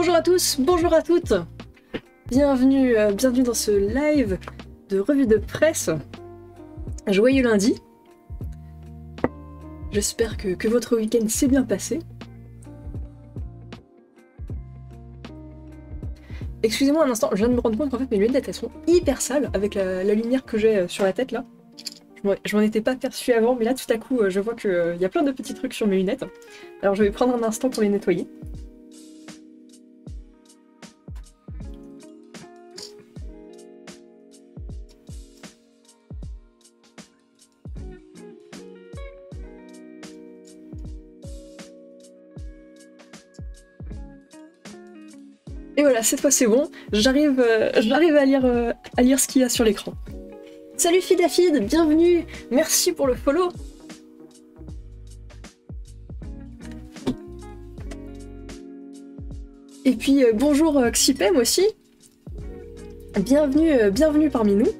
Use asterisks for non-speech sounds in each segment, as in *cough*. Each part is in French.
Bonjour à tous, bonjour à toutes Bienvenue, euh, bienvenue dans ce live de revue de presse. Joyeux lundi J'espère que, votre week-end s'est bien passé. Excusez-moi un instant, je viens de me rendre compte qu'en fait mes lunettes elles sont hyper sales avec la, la lumière que j'ai euh, sur la tête là. Je m'en- étais pas perçu avant, mais là tout à coup euh, je vois qu'il y a plein de petits trucs sur mes lunettes. Alors je vais prendre un instant pour les nettoyer. Cette fois c'est bon, j'arrive euh, à lire, euh, à lire ce qu'il y a sur l'écran. Salut Fidafid, bienvenue, merci pour le follow. Et puis euh, bonjour Xipem aussi. Bienvenue, bienvenue parmi nous.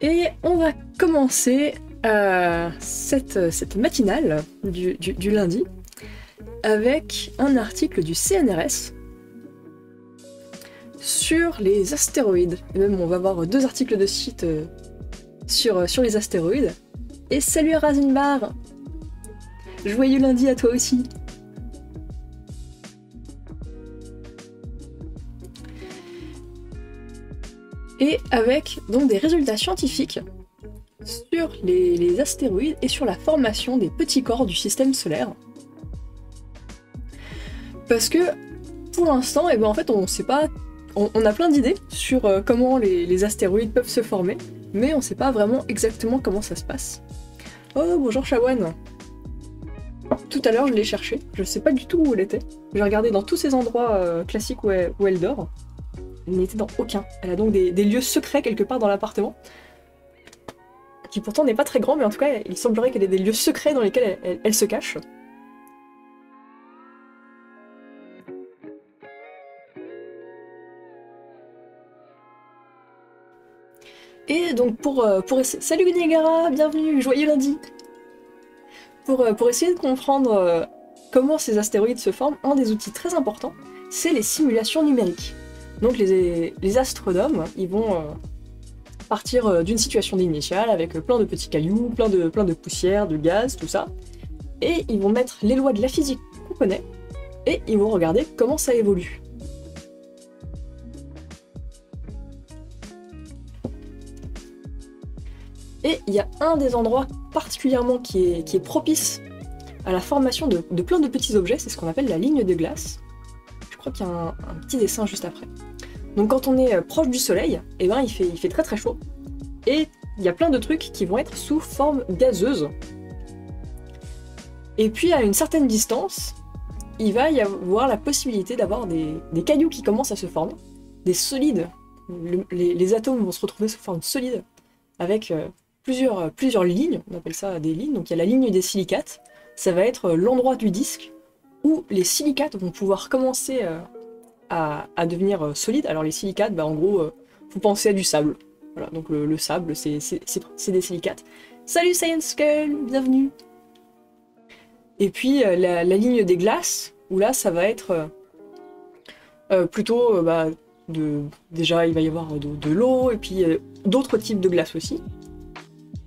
Et on va commencer cette, matinale du lundi avec un article du CNRS sur les astéroïdes. Et même on va voir deux articles de site euh, sur, euh, sur les astéroïdes. Et salut Razinbar Joyeux lundi à toi aussi Et avec donc des résultats scientifiques sur les, les astéroïdes et sur la formation des petits corps du système solaire. Parce que pour l'instant, eh ben, en on sait pas. On, a plein d'idées sur euh, comment les, astéroïdes peuvent se former, mais on sait pas vraiment exactement comment ça se passe. Oh, bonjour Shawan Tout à l'heure, je l'ai cherché, je sais pas du tout où elle était. J'ai regardé dans tous ces endroits euh, classiques où elle, où elle dort. Elle n'était dans aucun. Elle a donc des, lieux secrets quelque part dans l'appartement. Qui pourtant n'est pas très grand, mais en tout cas, il semblerait qu'elle ait des lieux secrets dans lesquels elle se cache. Et donc pour, euh, pour essayer... Salut Niagara, bienvenue, joyeux lundi pour, euh, essayer de comprendre euh, comment ces astéroïdes se forment, un des outils très importants, c'est les simulations numériques. Donc les, astronomes, ils vont partir d'une situation initiale avec plein de petits cailloux, plein de, plein de poussière, de gaz, tout ça, et ils vont mettre les lois de la physique qu'on connaît, et ils vont regarder comment ça évolue. Et il y a un des endroits particulièrement qui est, qui est propice à la formation de, de plein de petits objets, c'est ce qu'on appelle la ligne de glace. Je crois qu'il y a un, petit dessin juste après. Donc quand on est euh, proche du soleil, eh ben, il, fait, il fait très très chaud. Et il y a plein de trucs qui vont être sous forme gazeuse. Et puis à une certaine distance, il va y avoir la possibilité d'avoir des, des cailloux qui commencent à se former, des solides. Le- les, les atomes vont se retrouver sous forme solide avec euh, plusieurs, lignes, on appelle ça des lignes. Donc il y a la ligne des silicates, ça va être l'endroit du disque où les silicates vont pouvoir commencer euh, à, devenir euh, solides. Alors les silicates, bah, en gros, euh, faut penser à du sable. Voilà, donc le, le sable, c'est des silicates. Salut Science Skull, bienvenue Et puis euh, la, ligne des glaces, où là, ça va être euh, euh, plutôt euh, bah, de... Déjà, il va y avoir de, l'eau, et puis euh, d'autres types de glace aussi.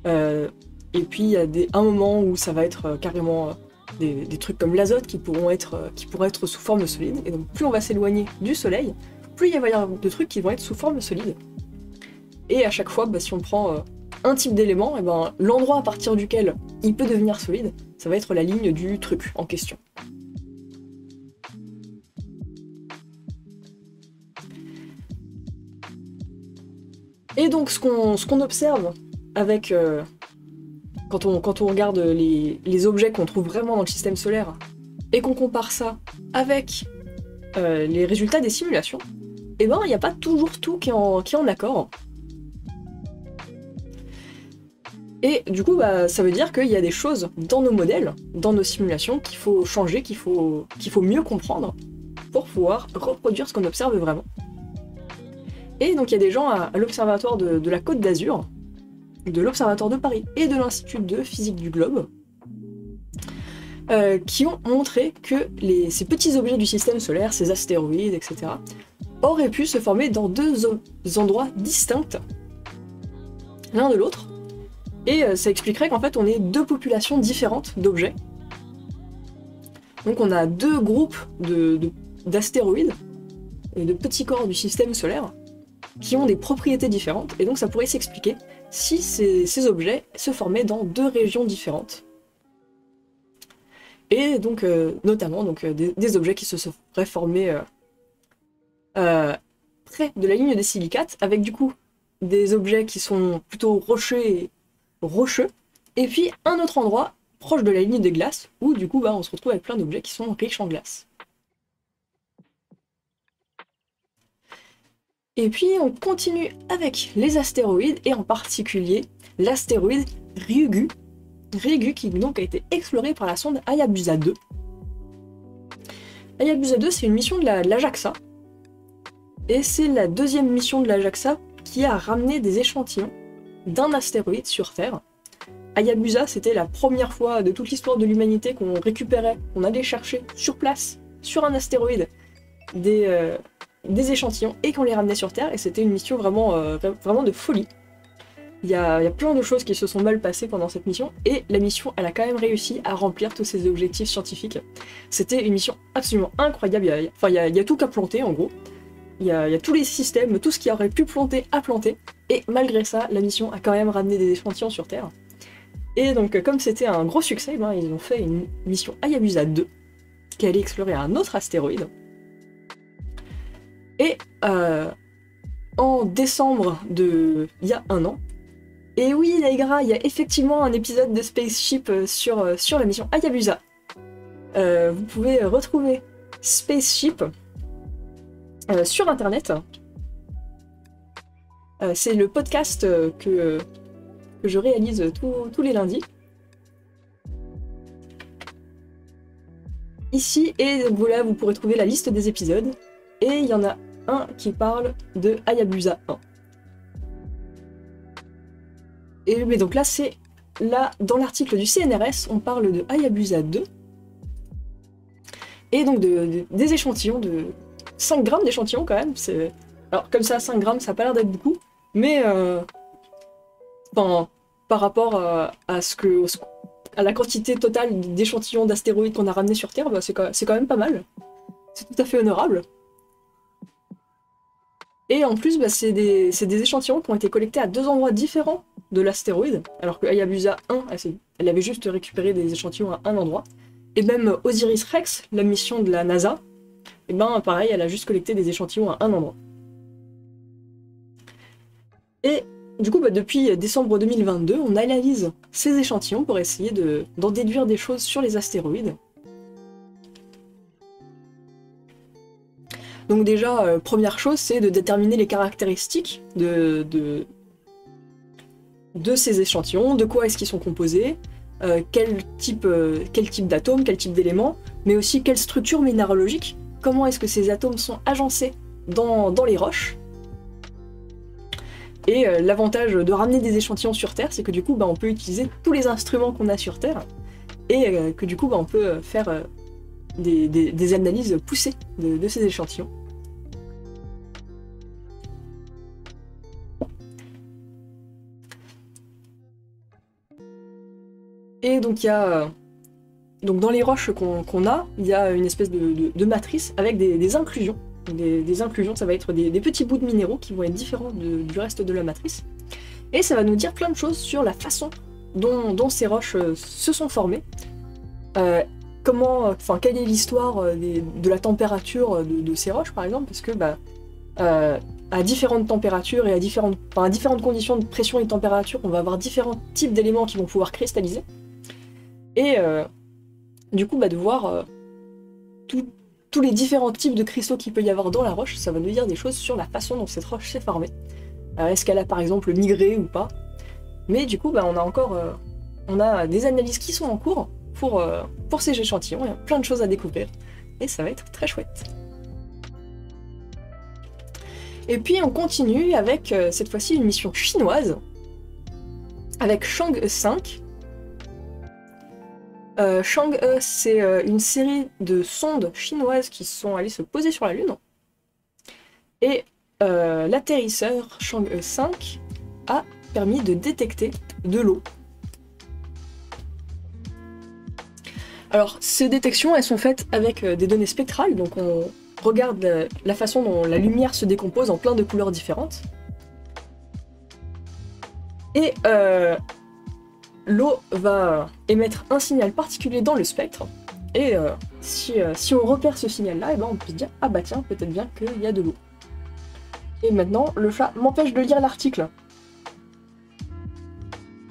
Euh, et puis il y a un moment où ça va être euh, carrément euh, des, trucs comme l'azote qui pourront être qui être sous forme solide. Et donc plus on va s'éloigner du soleil, plus il va y avoir de trucs qui vont être sous forme solide. Et à chaque fois, bah, si on prend un type d'élément, et ben l'endroit à partir duquel il peut devenir solide, ça va être la ligne du truc en question. Et donc ce qu'on observe avec euh, quand, on, quand on regarde les, les objets qu'on trouve vraiment dans le système solaire et qu'on compare ça avec euh, les résultats des simulations, eh ben il n'y a pas toujours tout qui est en, qui est en accord. Et du coup, bah, ça veut dire qu'il y a des choses dans nos modèles, dans nos simulations, qu'il faut changer, qu'il faut, qu'il faut mieux comprendre pour pouvoir reproduire ce qu'on observe vraiment. Et donc il y a des gens à, l'Observatoire de la Côte d'Azur, de l'Observatoire de Paris et de l'Institut de physique du globe euh, qui ont montré que ces petits objets du système solaire, ces astéroïdes, etc., auraient pu se former dans deux endroits distincts l'un de l'autre. Et euh, ça expliquerait qu'en fait on ait deux populations différentes d'objets. Donc on a deux groupes d'astéroïdes et de petits corps du système solaire qui ont des propriétés différentes, et donc ça pourrait s'expliquer si ces, objets se formaient dans deux régions différentes. Et donc, euh, notamment donc, euh, des, objets qui se seraient formés euh, près de la ligne des silicates, avec du coup des objets qui sont plutôt rocheux et rocheux, et puis un autre endroit proche de la ligne des glaces, où du coup bah, on se retrouve avec plein d'objets qui sont riches en glace. Et puis on continue avec les astéroïdes, et en particulier l'astéroïde Ryugu. Ryugu qui donc a été exploré par la sonde Hayabusa 2. Hayabusa 2 c'est une mission de la, et c'est la deuxième mission de la JAXA qui a ramené des échantillons d'un astéroïde sur Terre. Hayabusa, c'était la première fois de toute l'histoire de l'humanité qu'on récupérait, on allait chercher sur place, sur un astéroïde, des, euh, des échantillons et qu'on les ramenait sur Terre, et c'était une mission vraiment, euh, vraiment de folie. Il y, a, plein de choses qui se sont mal passées pendant cette mission, et la mission, elle a quand même réussi à remplir tous ses objectifs scientifiques. C'était une mission absolument incroyable, il y a, enfin, il y a, tout qu'à planter en gros. Il y, a, tous les systèmes, tout ce qui aurait pu planter à planter, et malgré ça, la mission a quand même ramené des échantillons sur Terre. Et donc, comme c'était un gros succès, ben, ils ont fait une mission Hayabusa 2, qui allait explorer un autre astéroïde, et euh, en décembre de il y a un an, et oui, Naïgra, il y a effectivement un épisode de Spaceship euh, sur, euh, sur la mission Hayabusa. vous pouvez retrouver Spaceship sur internet. c'est le podcast que je réalise tous les lundis. Ici, et voilà, vous pourrez trouver la liste des épisodes. Et il y en a un qui parle de Hayabusa 1. Et donc là, c'est là dans l'article du CNRS, on parle de Hayabusa 2. Et donc de, des échantillons de 5 grammes d'échantillons quand même. Alors comme ça, 5 grammes, ça n'a pas l'air d'être beaucoup, mais euh, par rapport à, ce que à la quantité totale d'échantillons d'astéroïdes qu'on a ramenés sur Terre, bah, c'est quand même pas mal. C'est tout à fait honorable. Et en plus, bah, c'est des, échantillons qui ont été collectés à deux endroits différents de l'astéroïde, alors que Hayabusa 1, elle, avait juste récupéré des échantillons à un endroit. Et même Osiris Rex, la mission de la NASA, et eh ben pareil, elle a juste collecté des échantillons à un endroit. Et du coup, bah, depuis décembre 2022, on analyse ces échantillons pour essayer d'en déduire des choses sur les astéroïdes. Donc déjà, euh, première chose, c'est de déterminer les caractéristiques de, ces échantillons, de quoi est-ce qu'ils sont composés, euh, quel type, euh, quel type d'atomes, quel type d'éléments, mais aussi quelle structure minéralogique, comment est-ce que ces atomes sont agencés dans, les roches. Et l'avantage de ramener des échantillons sur Terre, c'est que du coup, bah, on peut utiliser tous les instruments qu'on a sur Terre, et que du coup, bah, on peut faire des, analyses poussées de, ces échantillons. A donc dans les roches qu'on a, il y a une espèce de, matrice avec des, inclusions. Des, inclusions, ça va être des, petits bouts de minéraux qui vont être différents du reste de la matrice. Et ça va nous dire plein de choses sur la façon dont, ces roches euh, se sont formées, euh, comment, enfin, quelle est l'histoire euh, de la température euh, de, ces roches, par exemple, parce que bah, euh, à différentes températures et à différentes, à différentes conditions de pression et de température, on va avoir différents types d'éléments qui vont pouvoir cristalliser. Et du coup, bah, de voir tous les différents types de cristaux qu'il peut y avoir dans la roche, ça va nous dire des choses sur la façon dont cette roche s'est formée. Est-ce qu'elle a par exemple migré ou pas? Mais du coup, bah, on a encore on a des analyses qui sont en cours pour, euh, pour ces échantillons. Il y a plein de choses à découvrir. Et ça va être très chouette. Et puis on continue avec euh, cette fois-ci une mission chinoise avec Shang 5 Euh, Chang'e, c'est euh, une série de sondes chinoises qui sont allées se poser sur la Lune. Et euh, l'atterrisseur Chang'e 5 a permis de détecter de l'eau. Alors, ces détections, elles sont faites avec des données spectrales, donc on regarde la, la façon dont la lumière se décompose en plein de couleurs différentes. Et l'eau va émettre un signal particulier dans le spectre. Et euh, si, euh, si, on repère ce signal-là, et ben on peut se dire ah bah tiens, peut-être bien qu'il y a de l'eau. Et maintenant, le chat m'empêche de lire l'article.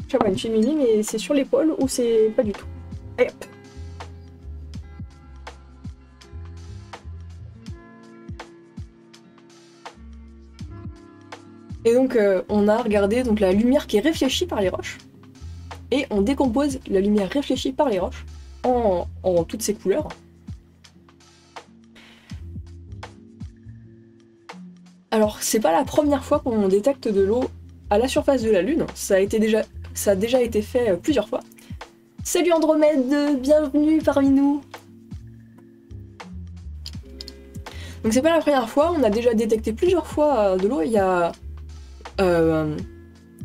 Je vois une féminine, mais c'est sur l'épaule ou c'est pas du tout. Allez hop Et donc euh, on a regardé donc, la lumière qui est réfléchie par les roches, et on décompose la lumière réfléchie par les roches en, toutes ses couleurs. Alors c'est pas la première fois qu'on détecte de l'eau à la surface de la Lune, ça a, été déjà, ça a déjà été fait euh, plusieurs fois. Salut Andromède, bienvenue parmi nous Donc c'est pas la première fois, on a déjà détecté plusieurs fois euh, de l'eau, il y a euh,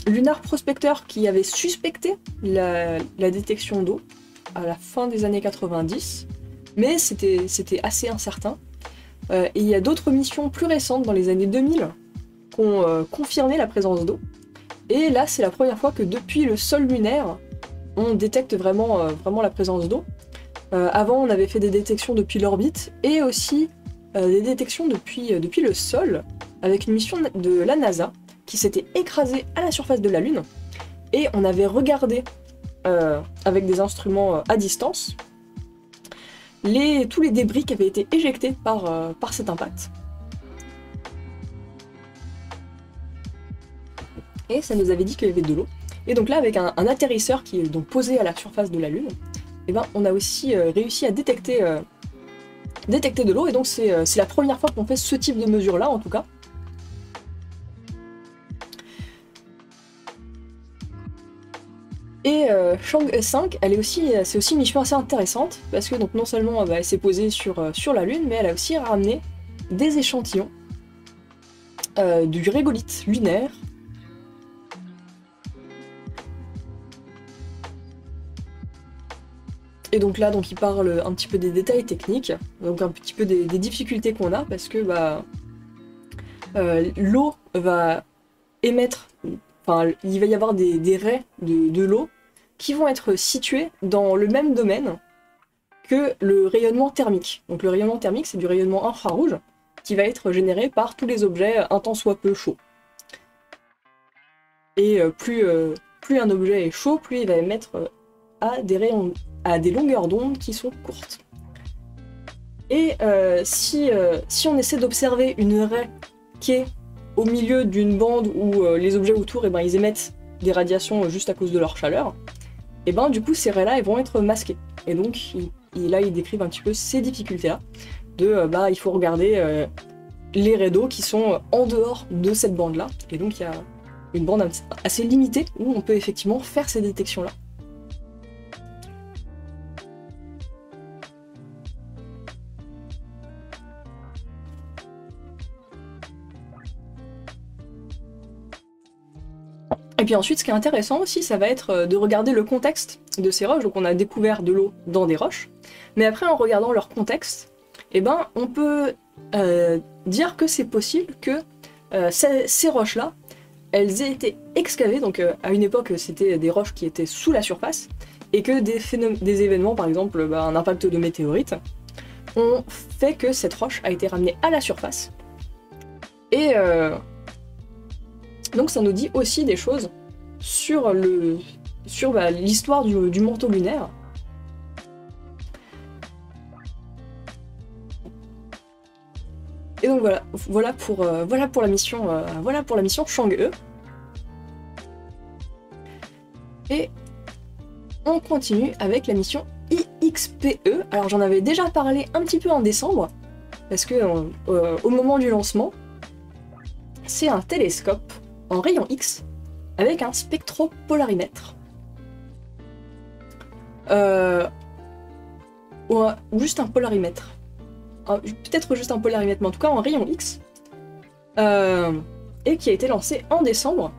Lunar Prospector qui avait suspecté la, détection d'eau à la fin des années 90, mais c'était assez incertain. Euh, et il y a d'autres missions plus récentes dans les années 2000 qui ont euh, confirmé la présence d'eau. Et là, c'est la première fois que depuis le sol lunaire, on détecte vraiment, vraiment la présence d'eau. avant, on avait fait des détections depuis l'orbite et aussi des détections depuis le sol avec une mission de la NASA qui s'était écrasé à la surface de la Lune. Et on avait regardé euh, avec des instruments euh, à distance tous les débris qui avaient été éjectés par, euh, par cet impact. Et ça nous avait dit qu'il y avait de l'eau. Et donc là, avec un, atterrisseur qui est donc posé à la surface de la Lune, eh ben, on a aussi réussi à détecter, détecter de l'eau. Et donc c'est la première fois qu'on fait ce type de mesure-là, en tout cas. Et euh, Shang 5, elle est aussi, euh, c'est aussi une mission assez intéressante parce que donc non seulement bah, elle s'est posée sur, euh, sur la Lune, mais elle a aussi ramené des échantillons du régolithe lunaire. Et donc là, donc il parle un petit peu des détails techniques, donc un petit peu des, difficultés qu'on a parce que bah l'eau va émettre, enfin il va y avoir des, des raies de, de l'eau qui vont être situés dans le même domaine que le rayonnement thermique. Donc le rayonnement thermique, c'est du rayonnement infrarouge qui va être généré par tous les objets un tant soit peu chauds. Et euh, plus, euh, plus un objet est chaud, plus il va émettre euh, à des, longueurs d'onde qui sont courtes. Et si, on essaie d'observer une raie qui est au milieu d'une bande où les objets autour, eh ben, ils émettent des radiations juste à cause de leur chaleur, et ben du coup ces raies-là, elles vont être masquées. Et donc là, ils décrivent un petit peu ces difficultés-là, de euh, bah il faut regarder euh, les raies qui sont en dehors de cette bande-là. Et donc il y a une bande assez limitée où on peut effectivement faire ces détections-là. Et puis ensuite, ce qui est intéressant aussi, ça va être euh, de regarder le contexte de ces roches. Donc on a découvert de l'eau dans des roches, mais après en regardant leur contexte, eh ben, on peut euh, dire que c'est possible que euh, ces, roches-là, elles aient été excavées, donc à une époque c'était des roches qui étaient sous la surface, et que des, événements, par exemple bah, un impact de météorite, ont fait que cette roche a été ramenée à la surface. Et donc ça nous dit aussi des choses sur le sur bah, l'histoire du, manteau lunaire. Et donc voilà, voilà pour, euh, voilà pour la mission, euh, voilà pour la mission Chang'e. Et on continue avec la mission IXPE. Alors j'en avais déjà parlé un petit peu en décembre, parce que euh, au moment du lancement, c'est un télescope en rayon X avec un spectropolarimètre. Euh, ou, juste un polarimètre. Peut-être juste un polarimètre, mais en tout cas en rayon X. Euh, et qui a été lancé en décembre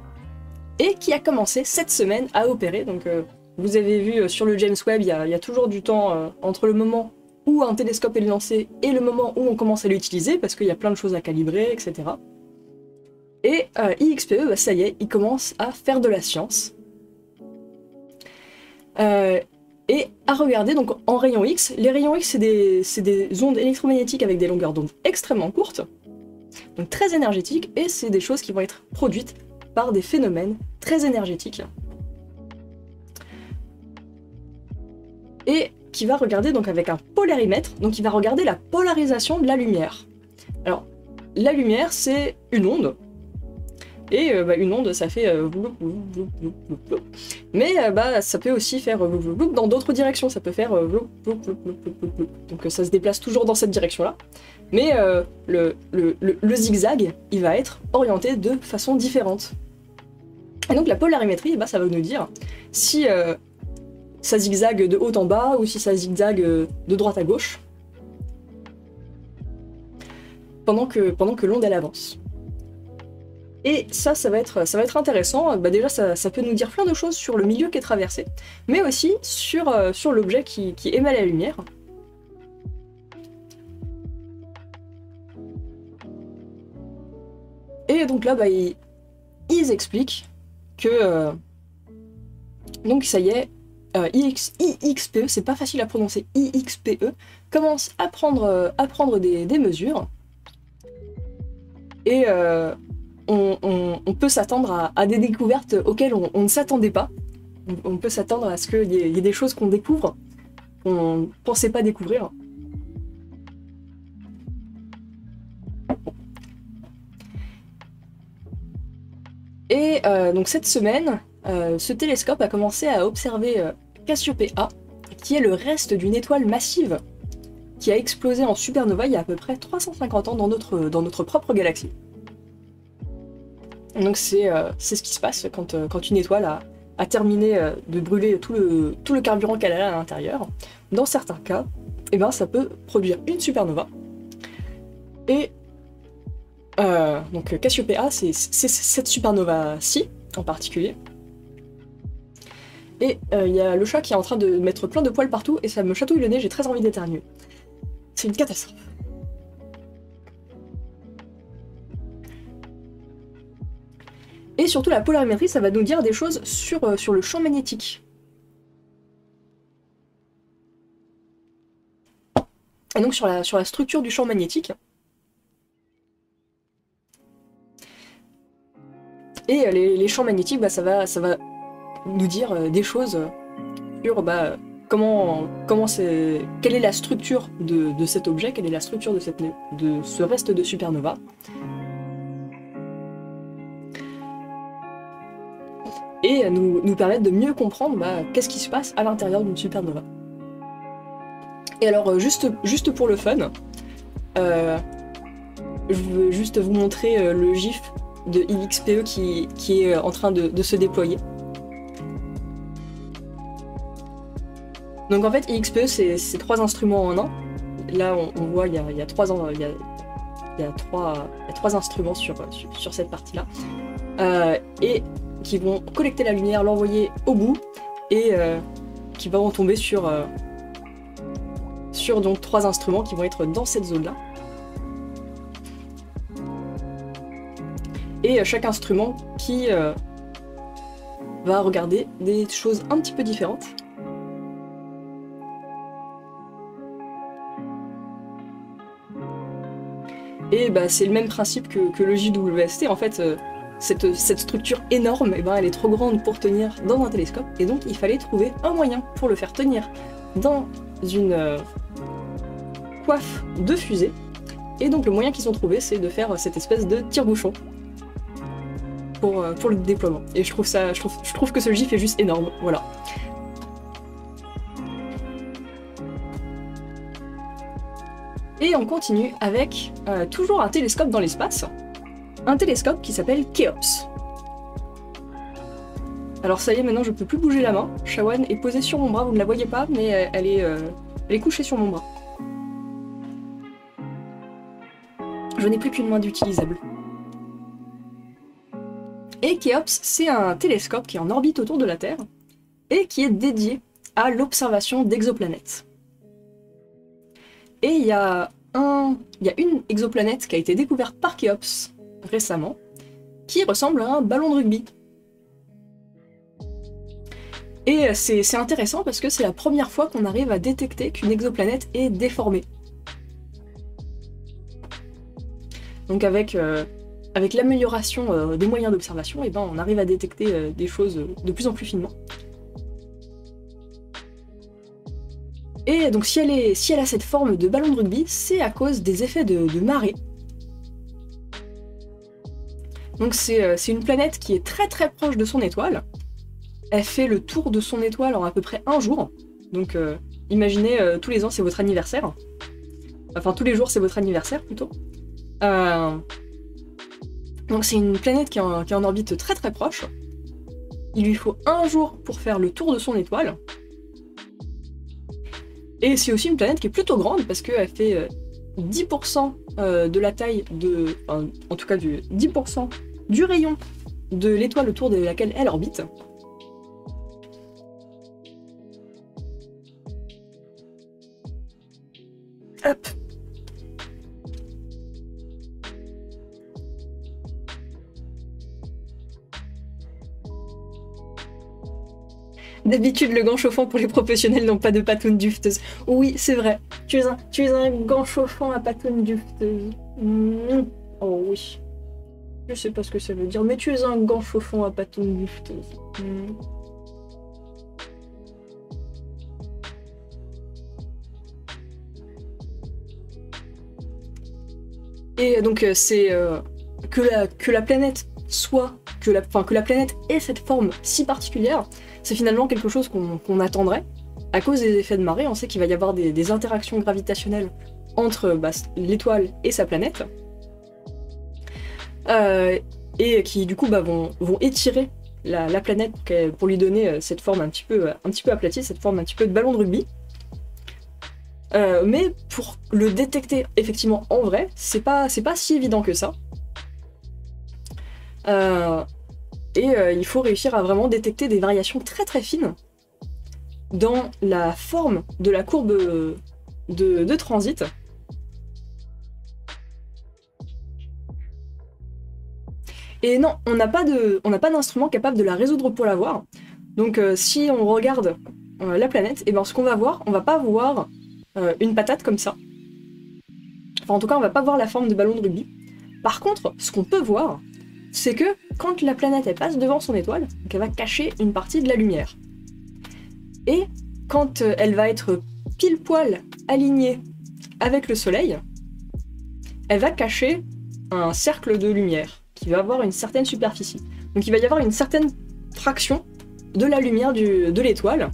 et qui a commencé cette semaine à opérer. Donc euh, vous avez vu sur le James Webb, il y, a toujours du temps entre le moment où un télescope est lancé et le moment où on commence à l'utiliser, parce qu'il y a plein de choses à calibrer, etc. Et IXPE, bah, ça y est, il commence à faire de la science. et à regarder donc en rayon X. Les rayons X, c'est des, des ondes électromagnétiques avec des longueurs d'onde extrêmement courtes donc très énergétiques, et c'est des choses qui vont être produites par des phénomènes très énergétiques. Et qui va regarder donc avec un polarimètre, donc il va regarder la polarisation de la lumière. Alors, la lumière, c'est une onde, et euh, bah, une onde, ça fait euh, mais euh, bah, ça peut aussi faire dans d'autres directions. Ça peut faire donc ça se déplace toujours dans cette direction-là. Mais le, zigzag, il va être orienté de façon différente. Et donc la polarimétrie, bah, ça va nous dire si ça zigzague de haut en bas ou si ça zigzague de droite à gauche pendant que, pendant que l'onde elle avance. Et ça, ça va être, intéressant. Bah déjà, ça, peut nous dire plein de choses sur le milieu qui est traversé, mais aussi sur, euh, l'objet qui, émet la lumière. Et donc là, bah, ils, expliquent que... Euh, donc ça y est, euh, IXPE, c'est pas facile à prononcer, IXPE, commence à prendre, à prendre des, mesures. Et on, peut s'attendre à, des découvertes auxquelles on, ne s'attendait pas. On, peut s'attendre à ce qu'il y, ait des choses qu'on découvre qu'on ne pensait pas découvrir. Et euh, donc cette semaine, euh, ce télescope a commencé à observer euh, Cassiope A, qui est le reste d'une étoile massive qui a explosé en supernova il y a à peu près 350 ans dans dans notre propre galaxie. Donc euh, c'est ce qui se passe quand, euh, une étoile a, terminé euh, de brûler tout le, tout le carburant qu'elle a à l'intérieur. Dans certains cas, eh ben, ça peut produire une supernova. Et donc Cassiopeia, c'est cette supernova-ci en particulier. Et il y a le chat qui est en train de mettre plein de poils partout et ça me chatouille le nez, j'ai très envie d'éternuer. C'est une catastrophe. Et surtout, la polarimétrie, ça va nous dire des choses sur, euh, sur le champ magnétique. Et donc sur la, sur la structure du champ magnétique. Et euh, les, champs magnétiques, bah, ça, va, ça va nous dire euh, des choses sur bah, comment, comment c'est, quelle est la structure de, de, cet objet, quelle est la structure de, cette, de ce reste de supernova. Et nous, nous permettre de mieux comprendre bah, qu'est-ce qui se passe à l'intérieur d'une supernova. Et alors, euh, juste, juste pour le fun, euh, je veux juste vous montrer euh, le GIF de IXPE qui, qui est en train de, se déployer. Donc en fait, IXPE, c'est trois instruments en un. Là, on, voit, il y a, y a, trois, il y a, il y a trois, trois instruments sur, sur, sur cette partie-là. et qui vont collecter la lumière, l'envoyer au bout et euh, qui vont tomber sur, euh, sur donc trois instruments qui vont être dans cette zone-là. Et euh, chaque instrument qui va regarder des choses un petit peu différentes. Et bah, c'est le même principe que, que le JWST. En fait, cette, structure énorme, eh ben, elle est trop grande pour tenir dans un télescope, et donc il fallait trouver un moyen pour le faire tenir dans une euh, coiffe de fusée. Et donc le moyen qu'ils ont trouvé, c'est de faire cette espèce de tire-bouchon pour, euh, pour le déploiement. Et je trouve, ça, je, trouve, je trouve que ce gif est juste énorme, voilà. Et on continue avec euh, toujours un télescope dans l'espace, un télescope qui s'appelle Keops. Alors ça y est, maintenant je peux plus bouger la main. Shawan est posée sur mon bras, vous ne la voyez pas, mais elle est, euh, Elle est couchée sur mon bras. Je n'ai plus qu'une main d'utilisable. Et Kéops, c'est un télescope qui est en orbite autour de la Terre et qui est dédié à l'observation d'exoplanètes. Et il y, il y a une exoplanète qui a été découverte par Kéops récemment, qui ressemble à un ballon de rugby. Et c'est intéressant parce que c'est la première fois qu'on arrive à détecter qu'une exoplanète est déformée. Donc avec, euh, l'amélioration euh, des moyens d'observation, eh ben, on arrive à détecter euh, des choses de plus en plus finement. Et donc si elle a cette forme de ballon de rugby, c'est à cause des effets de, marée. Donc c'est une planète qui est très très proche de son étoile. Elle fait le tour de son étoile en à peu près un jour. Donc imaginez, tous les ans c'est votre anniversaire. Enfin tous les jours c'est votre anniversaire plutôt. Euh, donc c'est une planète qui est, en, orbite très très proche. Il lui faut un jour pour faire le tour de son étoile. Et c'est aussi une planète qui est plutôt grande parce qu'elle fait 10% euh, euh, de la taille de. en tout cas du 10% du rayon de l'étoile autour de laquelle elle orbite. Hop, D'habitude, le gant chauffant pour les professionnels n'ont pas de patoune dufteuse. Oui, c'est vrai. Tu es un, gant chauffant à patoune dufteuse. Mmh. Oh oui. Je sais pas ce que ça veut dire, mais tu es un gant chauffant à patoune dufteuse. Mmh. Et donc euh, c'est euh, que, la, planète soit, que la, que la planète ait cette forme si particulière, c'est finalement quelque chose qu'on attendrait. À cause des effets de marée, on sait qu'il va y avoir des, interactions gravitationnelles entre bah, l'étoile et sa planète. Euh, et qui du coup bah, vont, étirer la, planète pour lui donner euh, cette forme un petit, peu, un petit peu aplatie, cette forme un petit peu de ballon de rugby. Euh, mais pour le détecter effectivement en vrai, c'est pas, pas si évident que ça. Et euh, il faut réussir à vraiment détecter des variations très très fines dans la forme de la courbe de, transit. Et non, on n'a pas d'instrument capable de la résoudre pour la voir. Donc euh, si on regarde euh, la planète, et eh ben ce qu'on va voir, on va pas voir une patate comme ça. Enfin en tout cas, on va pas voir la forme de ballon de rugby. Par contre, ce qu'on peut voir, c'est que quand la planète passe devant son étoile, elle va cacher une partie de la lumière. Et quand euh, elle va être pile poil alignée avec le Soleil, elle va cacher un cercle de lumière qui va avoir une certaine superficie. Donc il va y avoir une certaine fraction de la lumière de l'étoile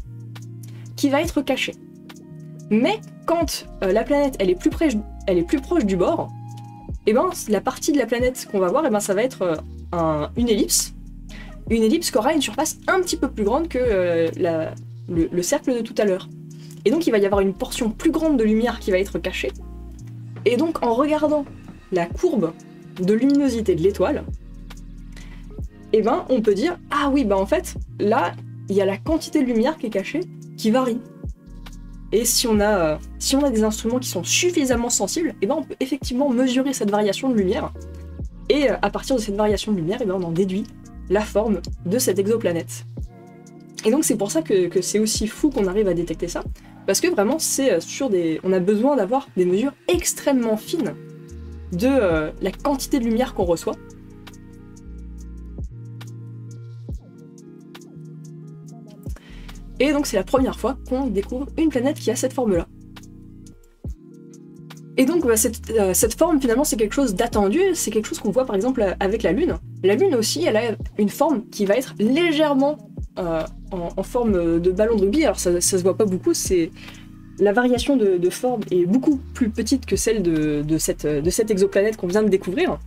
qui va être cachée. Mais quand euh, la planète est, plus proche du bord, eh ben la partie de la planète qu'on va voir, eh ben ça va être euh, une ellipse. Une ellipse qui aura une surface un petit peu plus grande que euh, le, cercle de tout à l'heure. Et donc il va y avoir une portion plus grande de lumière qui va être cachée. Et donc en regardant la courbe de luminosité de l'étoile, eh ben on peut dire ah oui bah en fait là il y a la quantité de lumière qui est cachée qui varie. Et si on a, euh, si on a des instruments qui sont suffisamment sensibles, eh ben on peut effectivement mesurer cette variation de lumière. Et euh, à partir de cette variation de lumière, eh ben on en déduit la forme de cette exoplanète. Et donc c'est pour ça que, c'est aussi fou qu'on arrive à détecter ça, parce que vraiment c'est euh, sur des, on a besoin d'avoir des mesures extrêmement fines de la quantité de lumière qu'on reçoit Et donc c'est la première fois qu'on découvre une planète qui a cette forme-là. Et donc bah, euh, cette, forme finalement c'est quelque chose d'attendu, c'est quelque chose qu'on voit par exemple avec la Lune. La Lune aussi elle a une forme qui va être légèrement euh, en, forme de ballon de rugby, alors ça, ça se voit pas beaucoup, c'est la variation de, forme est beaucoup plus petite que celle de, cette, exoplanète qu'on vient de découvrir.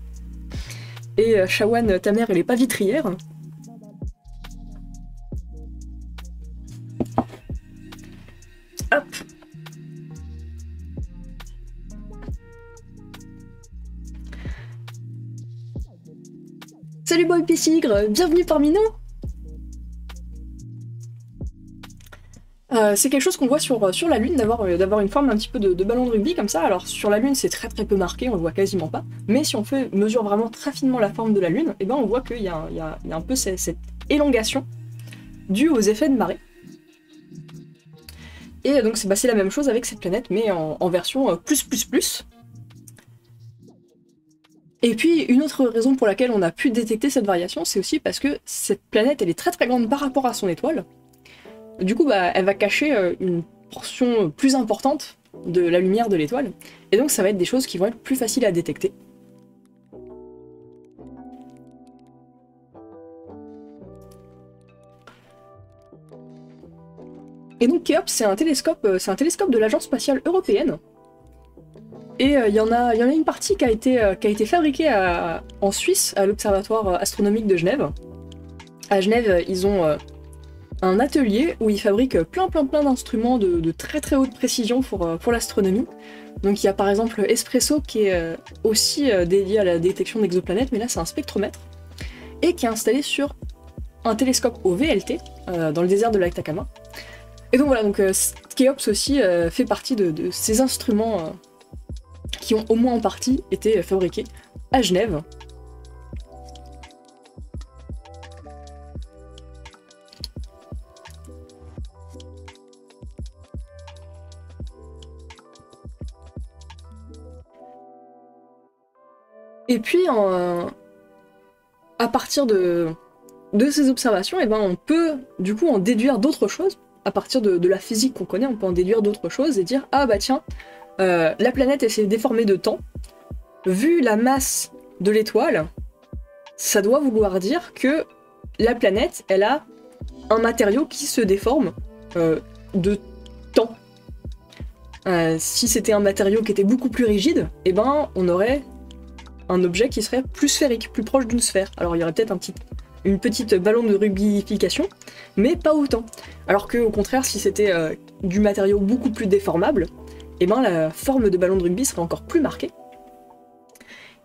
Et euh, Shawan, ta mère, elle est pas vitrière. Hop Salut Boy Pissigre, bienvenue parmi nous c'est quelque chose qu'on voit sur, sur la Lune, d'avoir d'avoir une forme un petit peu de, ballon de rugby comme ça. Alors sur la Lune, c'est très très peu marqué, on le voit quasiment pas. Mais si on mesure vraiment très finement la forme de la Lune, et ben on voit qu'il y, y, a un peu cette, élongation due aux effets de marée. Et donc bah, c'est la même chose avec cette planète, mais en, version euh, plus plus plus. Et puis une autre raison pour laquelle on a pu détecter cette variation, c'est aussi parce que cette planète elle est très très grande par rapport à son étoile. Du coup bah, elle va cacher euh, une portion plus importante de la lumière de l'étoile, et donc ça va être des choses qui vont être plus faciles à détecter. Et donc Kéops, c'est un télescope, euh, c'est un télescope de l'agence spatiale européenne. Et il euh, y, en a, y en a une partie qui a été, qui a été fabriquée en Suisse, à l'Observatoire astronomique de Genève. À Genève, ils ont un atelier où ils fabriquent plein plein plein d'instruments de, très très haute précision pour, pour l'astronomie. Donc il y a par exemple Espresso qui est aussi dédié à la détection d'exoplanètes, mais là c'est un spectromètre, et qui est installé sur un télescope au VLT, dans le désert de l'Atacama. Et donc voilà, donc euh, aussi euh, fait partie de, ces instruments euh, qui ont au moins en partie été fabriqués à Genève. Et puis, à partir de, de ces observations, eh ben, on peut du coup en déduire d'autres choses à partir de, la physique qu'on connaît, on peut en déduire d'autres choses et dire ah bah tiens, euh, la planète s'est déformée de temps. Vu la masse de l'étoile, ça doit vouloir dire que la planète, elle a un matériau qui se déforme euh, de temps. Euh, si c'était un matériau qui était beaucoup plus rigide, eh ben on aurait un objet qui serait plus sphérique, plus proche d'une sphère. Alors il y aurait peut-être une petite ballon de rugbyfication, mais pas autant. Alors que au contraire, si c'était euh, du matériau beaucoup plus déformable, eh ben la forme de ballon de rugby serait encore plus marquée.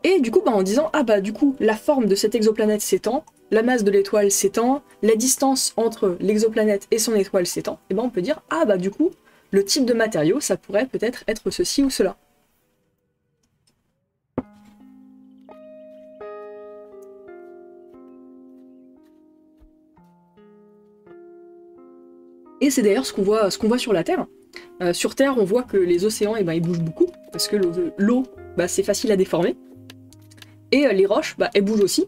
Et du coup, bah, en disant ah bah du coup la forme de cette exoplanète s'étend, la masse de l'étoile s'étend, la distance entre l'exoplanète et son étoile s'étend, et ben on peut dire ah bah du coup le type de matériau ça pourrait peut-être être ceci ou cela. Et c'est d'ailleurs ce qu'on voit, sur la Terre. Euh, sur Terre, on voit que les océans, eh ben, ils bougent beaucoup, parce que l'eau, bah, c'est facile à déformer. Et euh, les roches, bah, elles bougent aussi,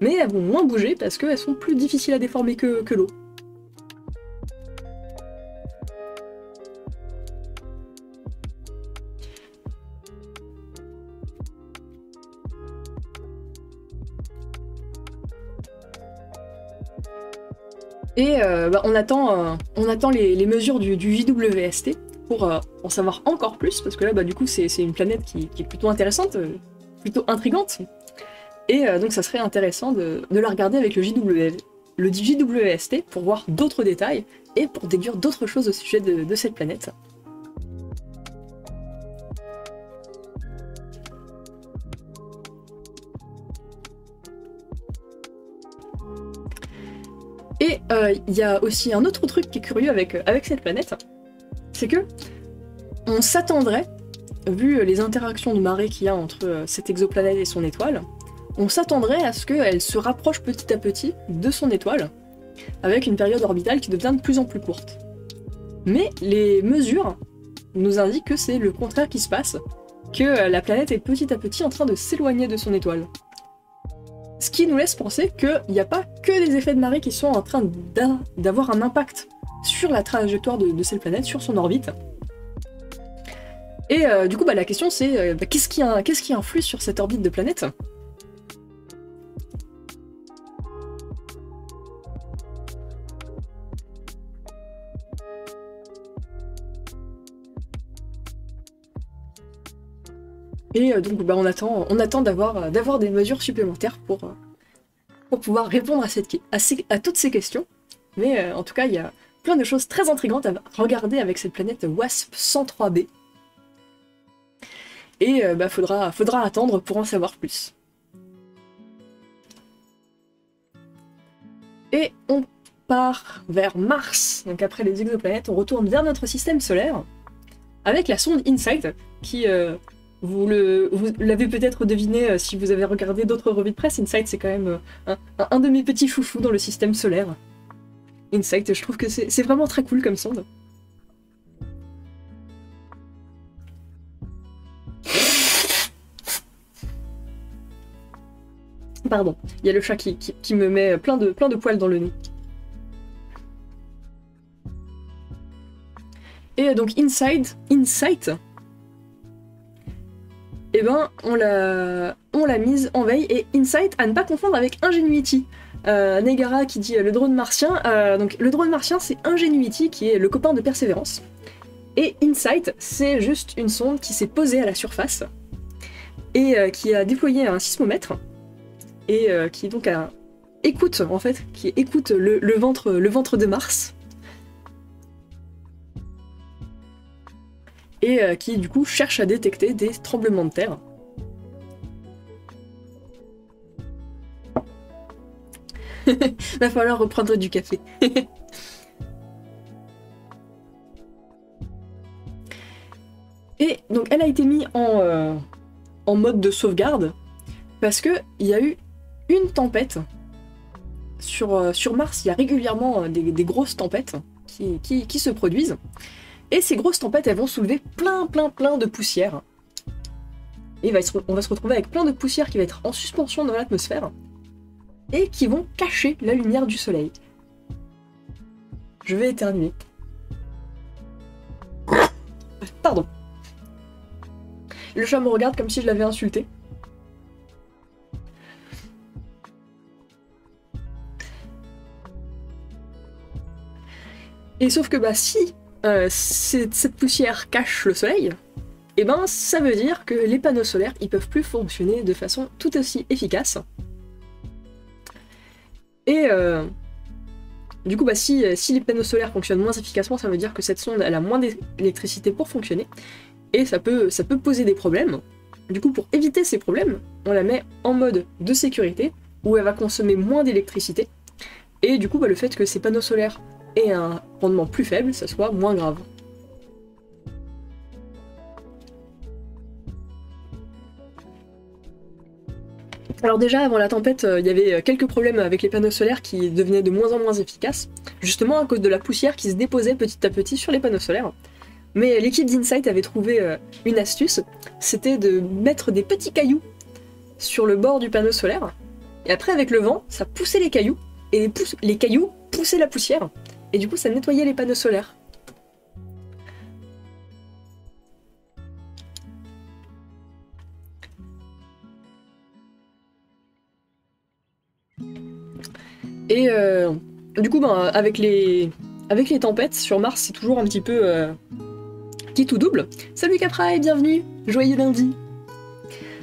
mais elles vont moins bouger parce qu'elles sont plus difficiles à déformer que l'eau. Et euh, bah, on attend, euh, on attend les, mesures du, JWST pour euh, en savoir encore plus, parce que là, bah, du coup, c'est une planète qui, est plutôt intéressante, plutôt intrigante. Et donc, ça serait intéressant de, la regarder avec le, le JWST pour voir d'autres détails et pour déduire d'autres choses au sujet de cette planète. Il y a aussi un autre truc qui est curieux avec, euh, cette planète, c'est que on s'attendrait, vu les interactions de marée qu'il y a entre euh, cette exoplanète et son étoile, on s'attendrait à ce qu'elle se rapproche petit à petit de son étoile, avec une période orbitale qui devient de plus en plus courte. Mais les mesures nous indiquent que c'est le contraire qui se passe, que la planète est petit à petit en train de s'éloigner de son étoile. Ce qui nous laisse penser qu'il n'y a pas que des effets de marée qui sont en train d'avoir un impact sur la trajectoire de, cette planète, sur son orbite. Et euh, du coup, bah, la question c'est euh, bah, qu'est-ce qui, qui, influe sur cette orbite de planète? Et euh, donc bah, on attend, euh, d'avoir des mesures supplémentaires pour, euh, pouvoir répondre à, toutes ces questions. Mais en tout cas, il y a plein de choses très intrigantes à regarder avec cette planète WASP 103b. Et bah, faudra, attendre pour en savoir plus. Et on part vers Mars. Donc après les exoplanètes, on retourne vers notre système solaire avec la sonde InSight qui, euh, vous l'avez peut-être deviné euh, si vous avez regardé d'autres revues de presse, InSight c'est quand même euh, un, de mes petits chouchous dans le système solaire. InSight, je trouve que c'est vraiment très cool comme sonde. Pardon, il y a le chat qui, me met plein de, plein de poils dans le nez. Et donc Inside, Insight, eh ben on l'a, on l'a mise en veille et Insight à ne pas confondre avec Ingenuity. Euh, Negara qui dit euh, le drone martien. Euh, donc le drone martien c'est Ingenuity qui est le copain de Persévérance. Et Insight c'est juste une sonde qui s'est posée à la surface et qui a déployé un sismomètre et qui donc a, écoute en fait, qui écoute le, ventre, le ventre de Mars et euh, qui du coup cherche à détecter des tremblements de terre. *laughs* Va falloir reprendre du café. *laughs* et donc elle a été mise en, euh, en mode de sauvegarde parce que il y a eu une tempête. Sur, euh, sur Mars, il y a régulièrement des, grosses tempêtes qui, qui se produisent. Et ces grosses tempêtes, elles vont soulever plein, plein, plein de poussière. Et on va se retrouver avec plein de poussière qui va être en suspension dans l'atmosphère et qui vont cacher la lumière du soleil. Je vais éternuer. Pardon. Le chat me regarde comme si je l'avais insulté. Et sauf que bah si euh, cette poussière cache le soleil, et eh ben ça veut dire que les panneaux solaires ils peuvent plus fonctionner de façon tout aussi efficace. Et euh, du coup, bah, si, si, les panneaux solaires fonctionnent moins efficacement, ça veut dire que cette sonde a moins d'électricité pour fonctionner, et ça peut, ça peut poser des problèmes. Du coup, pour éviter ces problèmes, on la met en mode de sécurité, où elle va consommer moins d'électricité, et du coup, bah, le fait que ces panneaux solaires et un rendement plus faible, ça soit moins grave. Alors déjà, avant la tempête, euh, il y avait quelques problèmes avec les panneaux solaires qui devenaient de moins en moins efficaces, justement à cause de la poussière qui se déposait petit à petit sur les panneaux solaires. Mais l'équipe d'Insight avait trouvé euh, une astuce, c'était de mettre des petits cailloux sur le bord du panneau solaire, et après avec le vent, ça poussait les cailloux, et les, les cailloux poussaient la poussière, et du coup, ça nettoyait les panneaux solaires. Et euh, du coup, ben, avec, les, avec les tempêtes sur Mars, c'est toujours un petit peu euh, qui tout double. Salut Capra et bienvenue, joyeux lundi.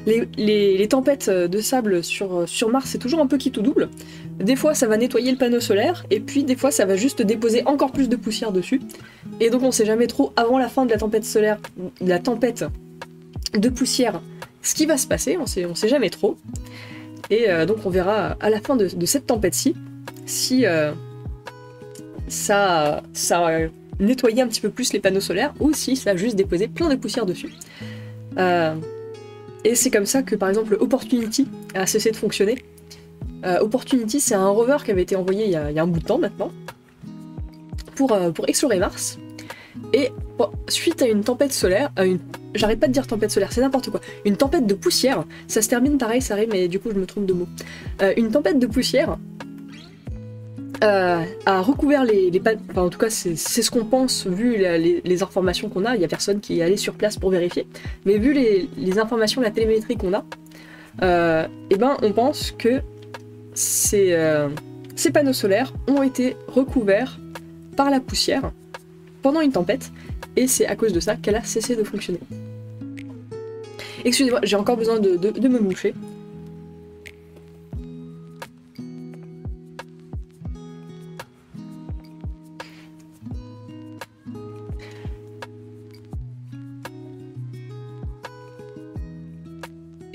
Les, tempêtes de sable sur, Mars, c'est toujours un peu qui tout double. Des fois, ça va nettoyer le panneau solaire, et puis des fois, ça va juste déposer encore plus de poussière dessus. Et donc, on sait jamais trop, avant la fin de la tempête solaire, la tempête de poussière, ce qui va se passer, on sait, sait jamais trop. Et euh, donc, on verra à la fin de, cette tempête-ci si euh, ça, ça un petit peu plus les panneaux solaires ou si ça a juste déposé plein de poussière dessus. Euh, et c'est comme ça que, par exemple, Opportunity a cessé de fonctionner euh, Opportunity, c'est un rover qui avait été envoyé il y, a, un bout de temps maintenant pour, euh, explorer Mars. Et suite à une tempête solaire, euh, j'arrête pas de dire tempête solaire, c'est n'importe quoi, une tempête de poussière, ça se termine pareil, ça arrive, mais du coup je me trompe de mots. une tempête de poussière a recouvert les, les enfin en tout cas c'est ce qu'on pense vu les, informations qu'on a, il y a personne qui est allé sur place pour vérifier, mais vu les, informations, la télémétrie qu'on a, et eh ben on pense que euh, ces, panneaux solaires ont été recouverts par la poussière pendant une tempête, et c'est à cause de ça qu'elle a cessé de fonctionner. Excusez-moi, j'ai encore besoin de, me moucher.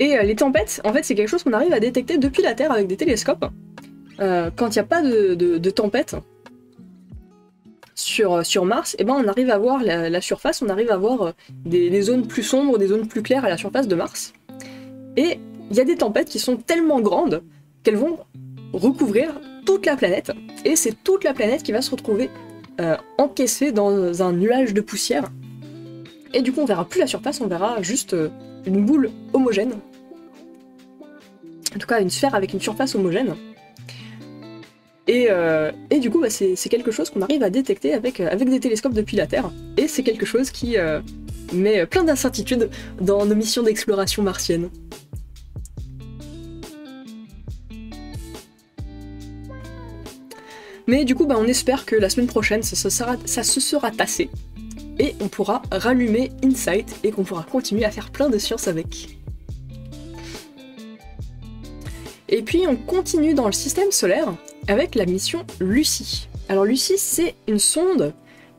Et euh, les tempêtes, en fait, c'est quelque chose qu'on arrive à détecter depuis la Terre avec des télescopes. euh, quand il n'y a pas de, tempête sur, sur Mars, eh ben on arrive à voir la, surface, on arrive à voir des, zones plus sombres, des zones plus claires à la surface de Mars. Et il y a des tempêtes qui sont tellement grandes qu'elles vont recouvrir toute la planète. Et c'est toute la planète qui va se retrouver euh, encaissée dans un nuage de poussière. Et du coup, on verra plus la surface, on verra juste euh, une boule homogène. En tout cas, une sphère avec une surface homogène. Et, euh, du coup, bah, c'est quelque chose qu'on arrive à détecter avec, avec des télescopes depuis la Terre. Et c'est quelque chose qui met plein d'incertitudes dans nos missions d'exploration martienne. Mais du coup, bah, on espère que la semaine prochaine, ça, se sera tassé. Et on pourra rallumer Insight et qu'on pourra continuer à faire plein de sciences avec. Et puis on continue dans le système solaire avec la mission Lucie. Alors Lucie, c'est une sonde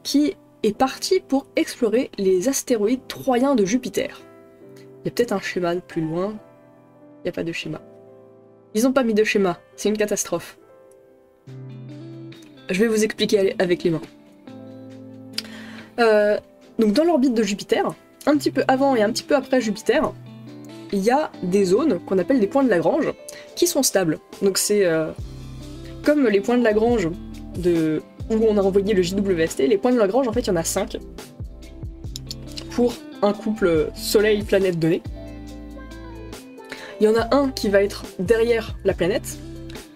qui est partie pour explorer les astéroïdes troyens de Jupiter. Il y a peut-être un schéma plus loin. Il n'y a pas de schéma. Ils n'ont pas mis de schéma, c'est une catastrophe. Je vais vous expliquer avec les mains. Euh, donc dans l'orbite de Jupiter, un petit peu avant et un petit peu après Jupiter, il y a des zones qu'on appelle des points de Lagrange qui sont stables. Donc c'est euh, comme les points de Lagrange de où on a envoyé le JWST, les points de Lagrange en fait il y en a 5 pour un couple soleil-planète donné. Il y en a un qui va être derrière la planète,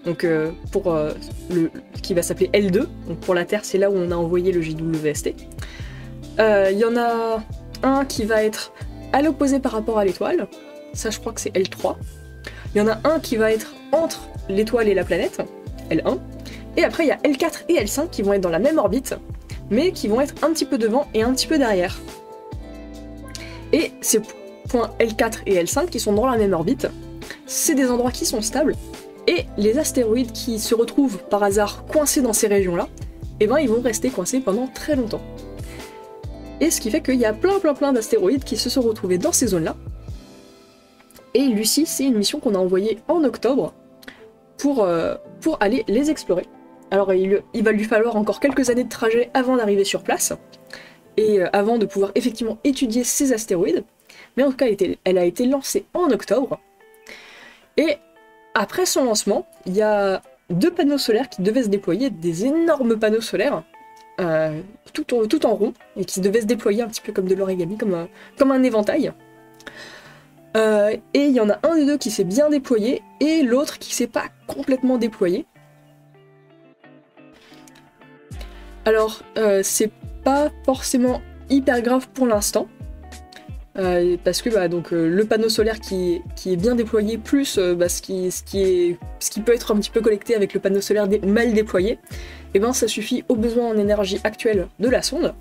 donc euh, pour euh, le qui va s'appeler L2. Donc pour la Terre, c'est là où on a envoyé le JWST. Il y en a un qui va être à l'opposé par rapport à l'étoile. Ça, je crois que c'est L3. Il y en a un qui va être entre l'étoile et la planète, L1. Et après, il y a L4 et L5 qui vont être dans la même orbite, mais qui vont être un petit peu devant et un petit peu derrière. Et ces points L4 et L5 qui sont dans la même orbite, c'est des endroits qui sont stables et les astéroïdes qui se retrouvent par hasard coincés dans ces régions-là, eh ben ils vont rester coincés pendant très longtemps. Et ce qui fait qu'il y a plein plein plein d'astéroïdes qui se sont retrouvés dans ces zones-là. Et Lucie, c'est une mission qu'on a envoyée en octobre pour, euh, aller les explorer. Alors il, va lui falloir encore quelques années de trajet avant d'arriver sur place, et euh, avant de pouvoir effectivement étudier ces astéroïdes. Mais en tout cas, elle a été lancée en octobre. Et après son lancement, il y a deux panneaux solaires qui devaient se déployer, des énormes panneaux solaires, euh, tout, en, rond, et qui devaient se déployer un petit peu comme de l'origami, comme un éventail. Euh, et il y en a un des deux qui s'est bien déployé, et l'autre qui s'est pas complètement déployé. Alors, euh, c'est pas forcément hyper grave pour l'instant, euh, parce que bah, donc, le panneau solaire qui, est bien déployé, plus bah, ce, qui, ce, qui est, ce qui peut être un petit peu collecté avec le panneau solaire mal déployé, et eh ben, ça suffit aux besoins en énergie actuels de la sonde.